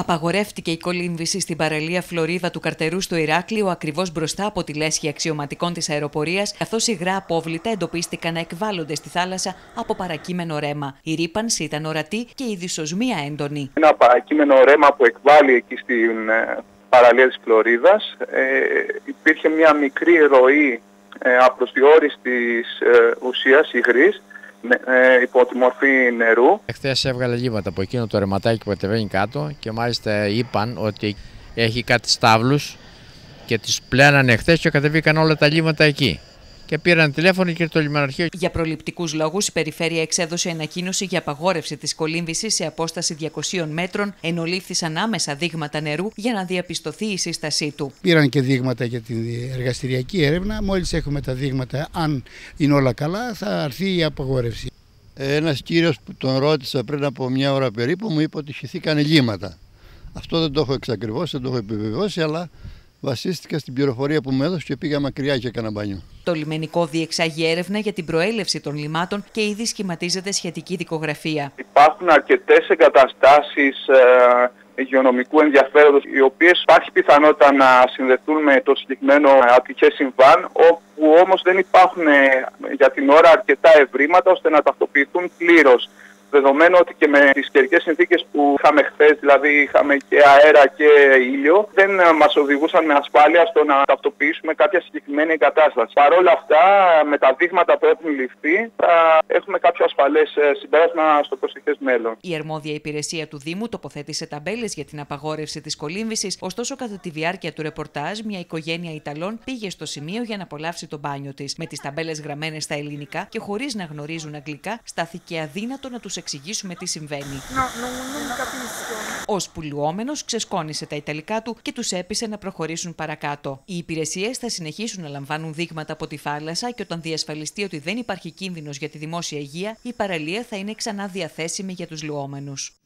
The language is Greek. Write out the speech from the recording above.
Απαγορεύτηκε η κολύμβηση στην παραλία Φλωρίδα του Καρτερού στο Ηράκλειο, ακριβώς μπροστά από τη λέσχη αξιωματικών της αεροπορίας, καθώς υγρά απόβλητα εντοπίστηκαν να εκβάλλονται στη θάλασσα από παρακείμενο ρέμα. Η ρήπανση ήταν ορατή και η δυσοσμία έντονη. Ένα παρακείμενο ρέμα που εκβάλλει εκεί στην ε, παραλία της Φλωρίδας. Ε, υπήρχε μια μικρή ροή ε, απροσδιόριστης ε, ουσίας υγρής ε, υπό τη μορφή νερού. Χθε έβγαλε λίματα από εκείνο το ρεματάκι που κατεβαίνει κάτω και μάλιστα είπαν ότι έχει κάτι στάβλους και τις πλένανε χθε και κατεβήκαν όλα τα λίματα εκεί και πήραν τηλέφωνο και το λιμαναρχείο. Για προληπτικούς λόγους, η Περιφέρεια εξέδωσε ανακοίνωση για απαγόρευση της κολύμβησης σε απόσταση 200 μέτρων, ενώ λήφθησαν άμεσα δείγματα νερού για να διαπιστωθεί η σύστασή του. Πήραν και δείγματα για την εργαστηριακή έρευνα. Μόλις έχουμε τα δείγματα, αν είναι όλα καλά, θα έρθει η απαγόρευση. Ένας κύριος που τον ρώτησα πριν από μια ώρα περίπου μου είπε ότι χυθήκαν λίματα. Αυτό δεν το έχω εξακριβώσει, δεν το έχω επιβεβαιώσει, αλλά βασίστηκα στην πληροφορία που μου έδωσε και πήγα μακριά και έκανα μπάνιο. Το λιμενικό διεξάγει έρευνα για την προέλευση των λιμάτων και ήδη σχηματίζεται σχετική δικογραφία. Υπάρχουν αρκετές εγκαταστάσεις ε, υγειονομικού ενδιαφέροντος, οι οποίες υπάρχει πιθανότητα να συνδεθούν με το συγκεκριμένο ατυχές συμβάν, όπου όμως δεν υπάρχουν ε, για την ώρα αρκετά ευρήματα ώστε να ταυτοποιηθούν πλήρως δεδομένου ότι και με τις καιρικές συνθήκες που είχαμε χθες, δηλαδή είχαμε και αέρα και ήλιο, δεν μας οδηγούσαν με ασφάλεια στο να ταυτοποιήσουμε κάποια συγκεκριμένη εγκατάσταση. Παρ' όλα αυτά, με τα δείγματα που έχουν ληφθεί, θα έχουμε κάποιο ασφαλές ε, συμπέρασμα στο προσεχές μέλλον. Η αρμόδια υπηρεσία του Δήμου τοποθέτησε ταμπέλες για την απαγόρευση της κολύμβησης, ωστόσο κατά τη διάρκεια του ρεπορτάζ μια οικογένεια Ιταλών πήγε στο σημείο για να απολαύσει τον μπάνιο της. Με τις ταμπέλες γραμμένες στα ελληνικά και χωρίς να γνωρίζουν αγγλικά, στάθηκε αδύνατο να τους εξηγήσουμε τι συμβαίνει. Ο πουλουόμενο ξεσκόνησε τα Ιταλικά του και τους έπεισε να προχωρήσουν παρακάτω. Οι υπηρεσίες θα συνεχίσουν να λαμβάνουν δείγματα από τη θάλασσα και όταν διασφαλιστεί ότι δεν υπάρχει κίνδυνος για τη δημόσια υγεία, η παραλία θα είναι ξανά διαθέσιμη για τους λουόμενους.